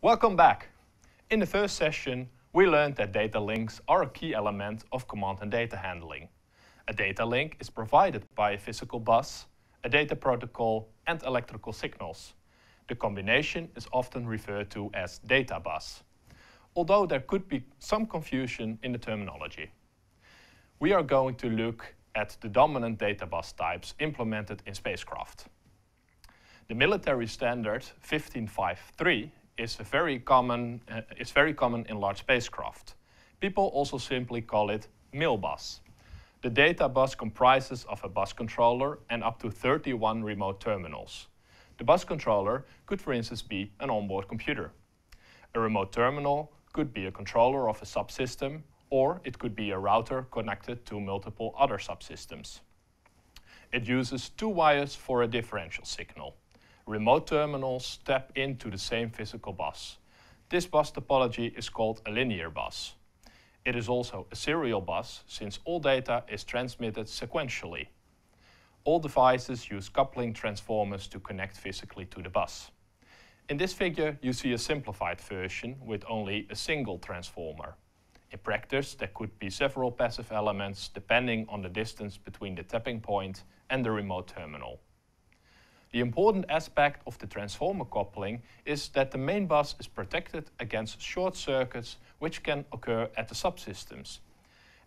Welcome back. In the first session, we learned that data links are a key element of command and data handling. A data link is provided by a physical bus, a data protocol, and electrical signals. The combination is often referred to as data bus, although there could be some confusion in the terminology. We are going to look at the dominant data bus types implemented in spacecraft. The military standard 1553 is very common uh, very common in large spacecraft. People also simply call it MILBus. The data bus comprises of a bus controller and up to 31 remote terminals. The bus controller could for instance be an onboard computer. A remote terminal could be a controller of a subsystem or it could be a router connected to multiple other subsystems. It uses two wires for a differential signal. Remote terminals tap into the same physical bus. This bus topology is called a linear bus. It is also a serial bus since all data is transmitted sequentially. All devices use coupling transformers to connect physically to the bus. In this figure you see a simplified version with only a single transformer. In practice there could be several passive elements depending on the distance between the tapping point and the remote terminal. The important aspect of the transformer coupling is that the main bus is protected against short circuits which can occur at the subsystems.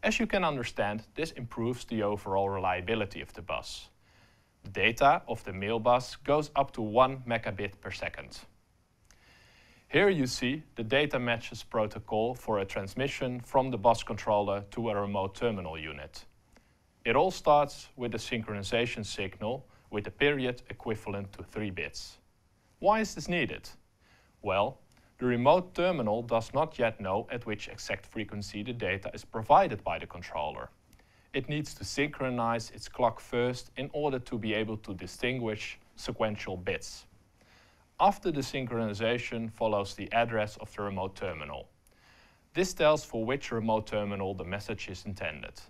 As you can understand, this improves the overall reliability of the bus. The data of the MIL bus goes up to 1 megabit per second. Here you see the data matches protocol for a transmission from the bus controller to a remote terminal unit. It all starts with a synchronization signal with a period equivalent to 3 bits. Why is this needed? Well, the remote terminal does not yet know at which exact frequency the data is provided by the controller. It needs to synchronize its clock first in order to be able to distinguish sequential bits. After the synchronization follows the address of the remote terminal. This tells for which remote terminal the message is intended.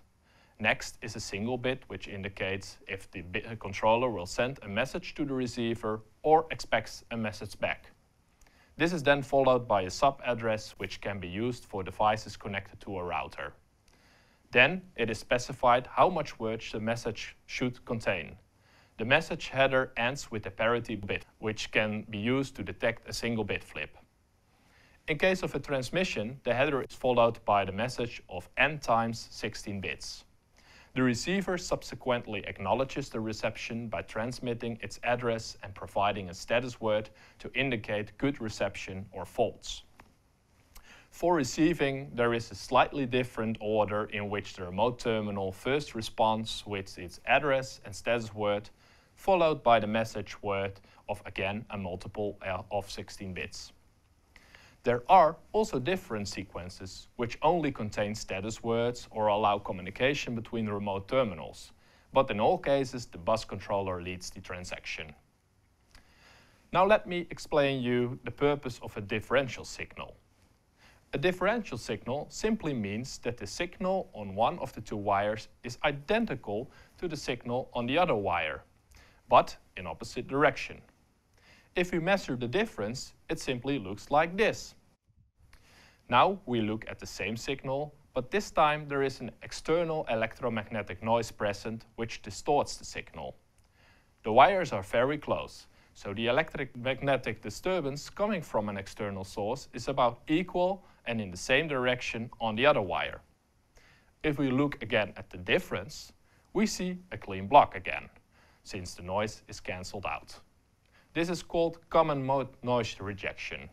Next is a single bit, which indicates if the uh, controller will send a message to the receiver or expects a message back. This is then followed by a sub-address, which can be used for devices connected to a router. Then it is specified how much words the message should contain. The message header ends with a parity bit, which can be used to detect a single bit flip. In case of a transmission, the header is followed by the message of n times 16 bits. The receiver subsequently acknowledges the reception by transmitting its address and providing a status word to indicate good reception or false. For receiving, there is a slightly different order in which the remote terminal first responds with its address and status word, followed by the message word of again a multiple uh, of 16 bits. There are also different sequences which only contain status words or allow communication between remote terminals, but in all cases the bus controller leads the transaction. Now let me explain you the purpose of a differential signal. A differential signal simply means that the signal on one of the two wires is identical to the signal on the other wire, but in opposite direction. If we measure the difference, it simply looks like this. Now we look at the same signal, but this time there is an external electromagnetic noise present which distorts the signal. The wires are very close, so the electromagnetic disturbance coming from an external source is about equal and in the same direction on the other wire. If we look again at the difference, we see a clean block again, since the noise is cancelled out. This is called common mode noise rejection.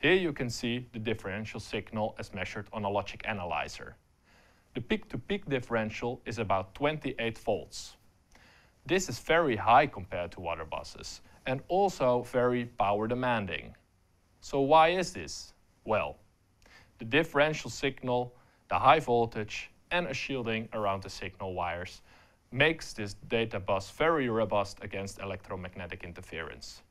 Here you can see the differential signal as measured on a logic analyzer. The peak-to-peak -peak differential is about 28 volts. This is very high compared to other buses and also very power demanding. So why is this? Well, the differential signal, the high voltage and a shielding around the signal wires makes this data bus very robust against electromagnetic interference.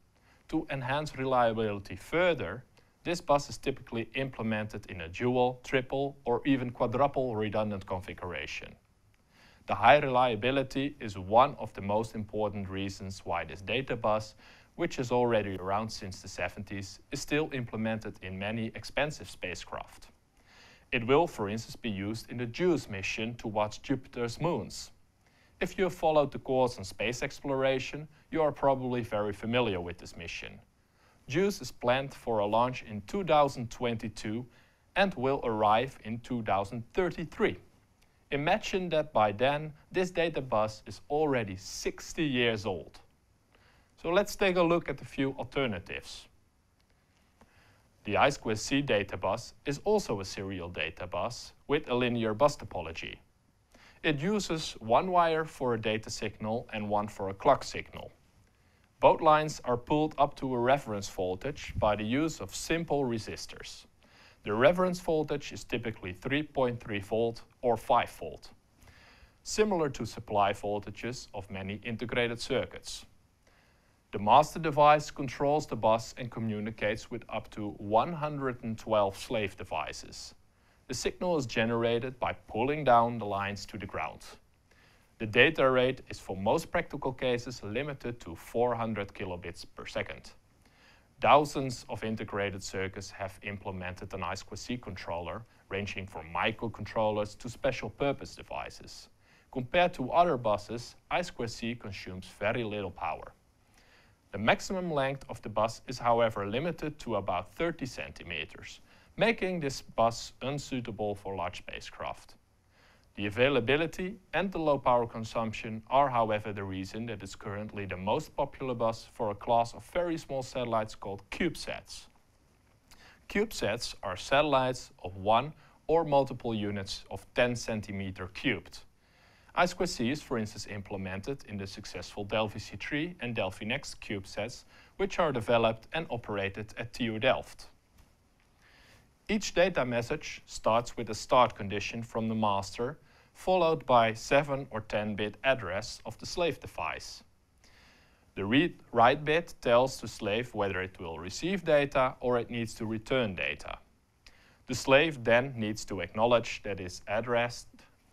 To enhance reliability further, this bus is typically implemented in a dual, triple, or even quadruple redundant configuration. The high reliability is one of the most important reasons why this data bus which is already around since the 70s, is still implemented in many expensive spacecraft. It will, for instance, be used in the JUICE mission to watch Jupiter's moons. If you have followed the course on space exploration, you are probably very familiar with this mission. JUICE is planned for a launch in 2022 and will arrive in 2033. Imagine that by then, this data bus is already 60 years old. So let's take a look at a few alternatives. The I2C data bus is also a serial data bus with a linear bus topology. It uses one wire for a data signal and one for a clock signal. Both lines are pulled up to a reference voltage by the use of simple resistors. The reference voltage is typically 3.3 volt or 5 volt, similar to supply voltages of many integrated circuits. The master device controls the bus and communicates with up to 112 slave devices. The signal is generated by pulling down the lines to the ground. The data rate is for most practical cases limited to 400 kilobits per second. Thousands of integrated circuits have implemented an I2C controller, ranging from microcontrollers to special purpose devices. Compared to other buses, I2C consumes very little power. The maximum length of the bus is however limited to about 30 centimeters, making this bus unsuitable for large spacecraft. The availability and the low power consumption are however the reason that it's currently the most popular bus for a class of very small satellites called CubeSats. CubeSats are satellites of one or multiple units of 10 centimeter cubed. I2C is for instance implemented in the successful Delfi-C3 and Delfi-n3Xt CubeSats, which are developed and operated at TU Delft. Each data message starts with a start condition from the master, followed by 7 or 10-bit address of the slave device. The read-write bit tells the slave whether it will receive data or it needs to return data. The slave then needs to acknowledge that it's addressed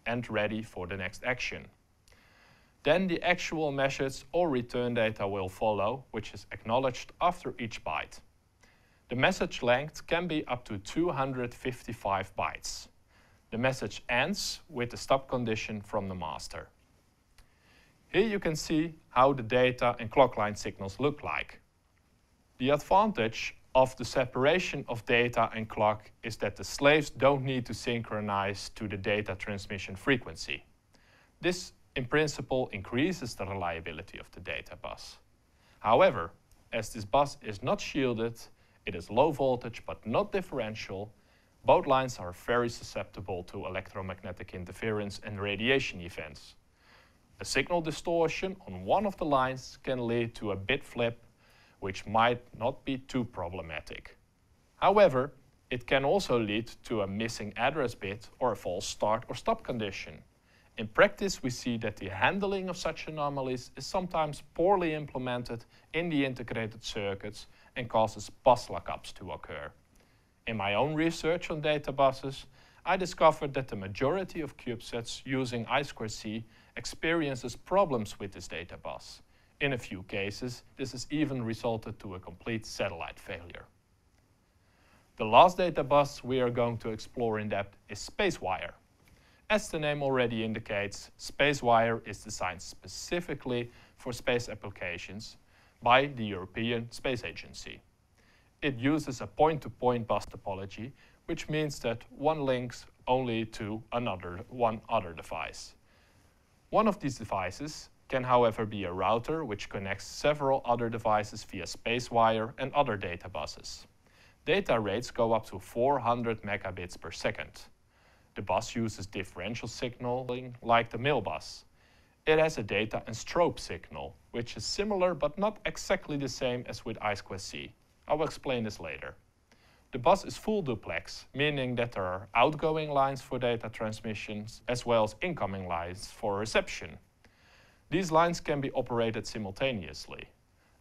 and ready for the next action. Then the actual message or return data will follow, which is acknowledged after each byte. The message length can be up to 255 bytes. The message ends with the stop condition from the master. Here you can see how the data and clock line signals look like. The advantage of the separation of data and clock is that the slaves don't need to synchronize to the data transmission frequency. This, in principle, increases the reliability of the data bus. However, as this bus is not shielded, it is low voltage but not differential, both lines are very susceptible to electromagnetic interference and radiation events. A signal distortion on one of the lines can lead to a bit flip which might not be too problematic. However, it can also lead to a missing address bit or a false start or stop condition. In practice, we see that the handling of such anomalies is sometimes poorly implemented in the integrated circuits and causes bus lockups to occur. In my own research on data buses, I discovered that the majority of CubeSats using I2C experiences problems with this data bus. In a few cases, this has even resulted to a complete satellite failure. The last data bus we are going to explore in depth is SpaceWire. As the name already indicates, SpaceWire is designed specifically for space applications by the European Space Agency. It uses a point-to-point -point bus topology, which means that one links only to another one other device. One of these devices can however be a router which connects several other devices via SpaceWire and other data buses. Data rates go up to 400 megabits per second. The bus uses differential signaling like the MIL bus. It has a data and strobe signal, which is similar but not exactly the same as with I2C. I will explain this later. The bus is full duplex, meaning that there are outgoing lines for data transmissions as well as incoming lines for reception. These lines can be operated simultaneously.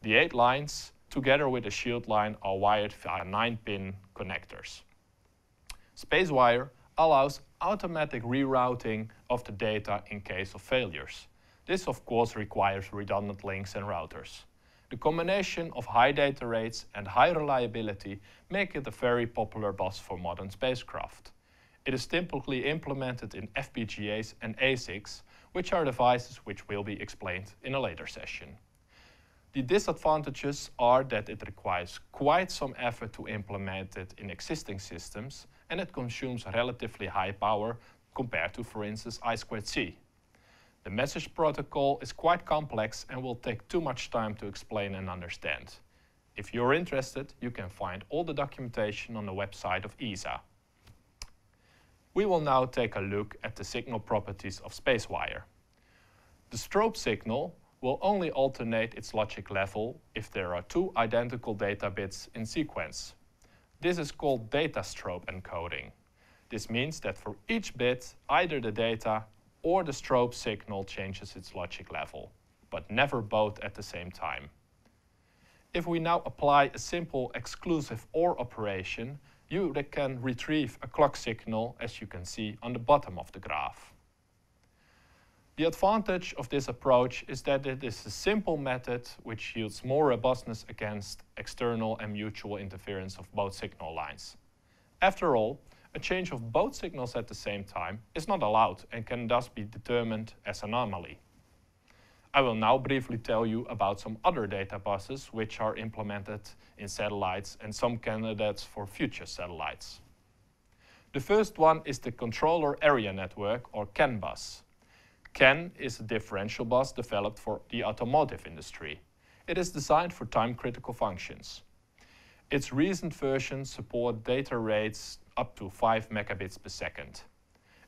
The eight lines, together with the shield line, are wired via 9-pin connectors. SpaceWire allows automatic rerouting of the data in case of failures. This of course requires redundant links and routers. The combination of high data rates and high reliability make it a very popular bus for modern spacecraft. It is typically implemented in FPGAs and ASICs, which are devices which will be explained in a later session. The disadvantages are that it requires quite some effort to implement it in existing systems and it consumes relatively high power compared to, for instance, I2C. The message protocol is quite complex and will take too much time to explain and understand. If you're interested, you can find all the documentation on the website of ESA. We will now take a look at the signal properties of SpaceWire. The strobe signal will only alternate its logic level if there are two identical data bits in sequence. This is called data strobe encoding. This means that for each bit, either the data or the strobe signal changes its logic level, but never both at the same time. If we now apply a simple exclusive OR operation, you can retrieve a clock signal as you can see on the bottom of the graph. The advantage of this approach is that it is a simple method which yields more robustness against external and mutual interference of both signal lines. After all, a change of both signals at the same time is not allowed and can thus be determined as anomaly. I will now briefly tell you about some other data buses which are implemented in satellites and some candidates for future satellites. The first one is the Controller Area Network or CAN bus. CAN is a differential bus developed for the automotive industry. It is designed for time-critical functions. Its recent versions support data rates up to 5 megabits per second.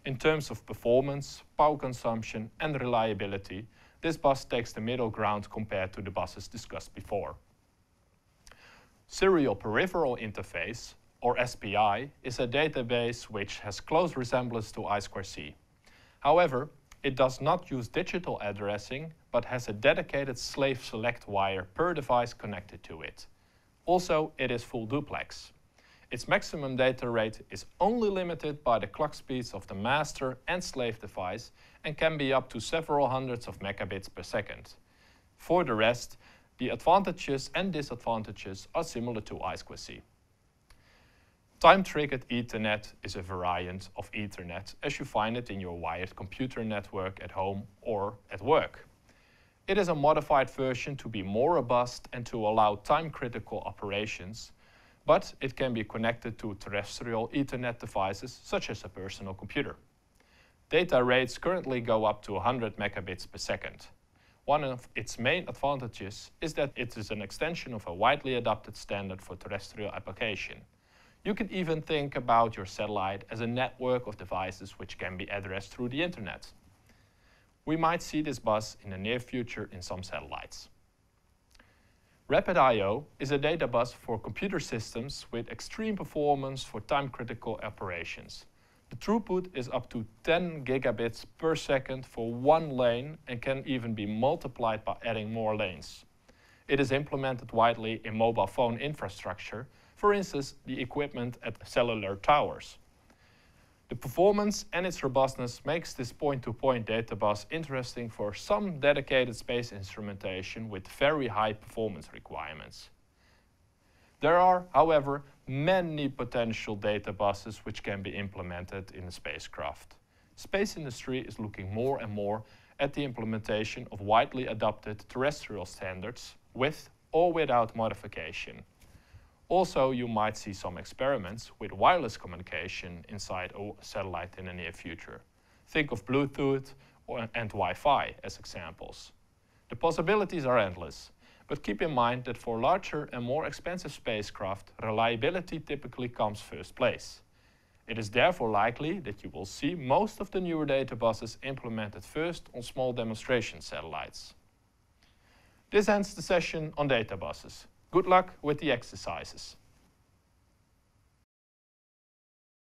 In terms of performance, power consumption and reliability, this bus takes the middle ground compared to the buses discussed before. Serial Peripheral Interface, or SPI, is a data bus which has close resemblance to I2C. However, it does not use digital addressing, but has a dedicated slave select wire per device connected to it. Also, it is full duplex. Its maximum data rate is only limited by the clock speeds of the master and slave device and can be up to several hundreds of megabits per second. For the rest, the advantages and disadvantages are similar to I2C. Time-triggered Ethernet is a variant of Ethernet as you find it in your wired computer network at home or at work. It is a modified version to be more robust and to allow time-critical operations, but it can be connected to terrestrial Ethernet devices such as a personal computer. Data rates currently go up to 100 megabits per second. One of its main advantages is that it is an extension of a widely adopted standard for terrestrial application. You can even think about your satellite as a network of devices which can be addressed through the internet. We might see this bus in the near future in some satellites. RapidIO is a data bus for computer systems with extreme performance for time-critical operations. The throughput is up to 10 gigabits per second for one lane and can even be multiplied by adding more lanes. It is implemented widely in mobile phone infrastructure for instance, the equipment at cellular towers. The performance and its robustness makes this point-to-point -point data bus interesting for some dedicated space instrumentation with very high performance requirements. There are, however, many potential data buses which can be implemented in a spacecraft. Space industry is looking more and more at the implementation of widely adopted terrestrial standards with or without modification. Also, you might see some experiments with wireless communication inside a satellite in the near future. Think of Bluetooth and Wi-Fi as examples. The possibilities are endless, but keep in mind that for larger and more expensive spacecraft, reliability typically comes first place. It is therefore likely that you will see most of the newer data buses implemented first on small demonstration satellites. This ends the session on data buses. Good luck with the exercises.